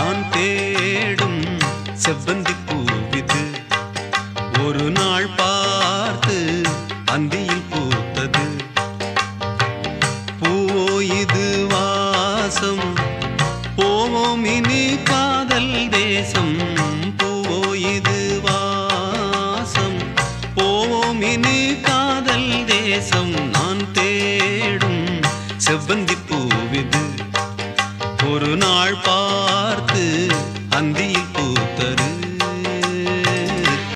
நான் தேடும் செவ்வந்தி பூவிது. ஒரு நாள் பார்த்து அந்தியில் பூத்தது. பூவோ இது வாசம் போவோம் இனி காதல் தேசம். பூவோ இது வாசம் போவோம் இனி காதல் தேசம். நான் தேடும் செவ்வந்தி பூவிது. ஒரு நாள் பா கூத்து